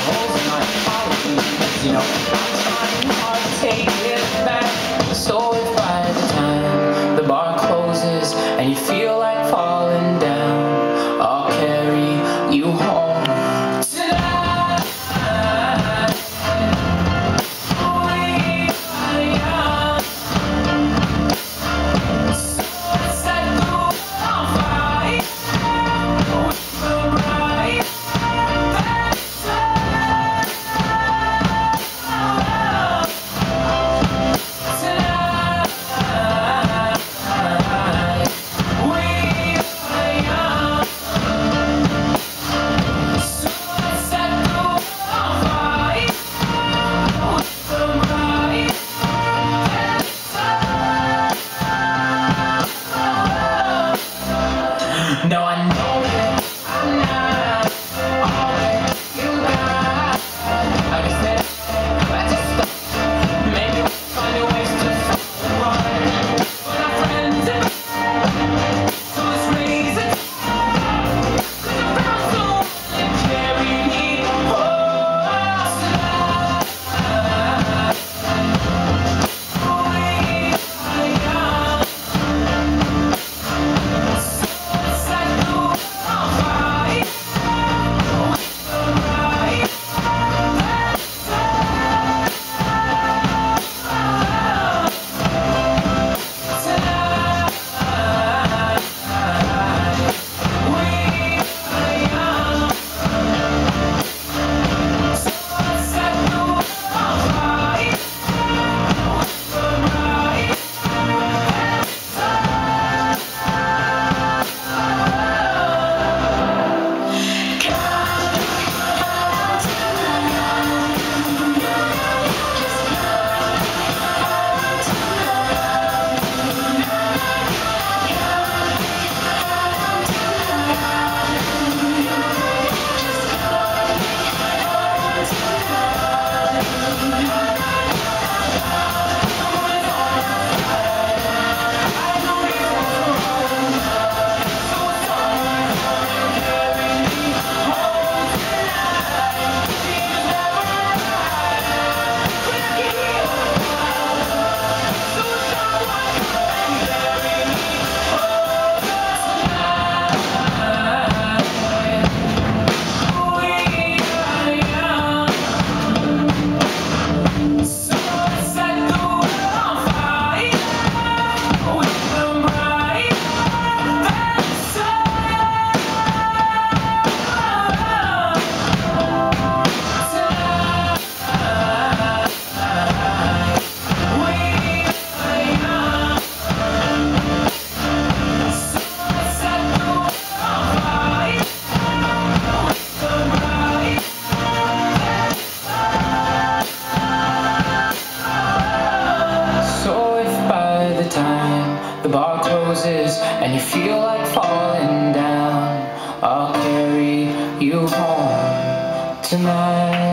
holes in my you know. No, I know. roses and you feel like falling down. I'll carry you home tonight.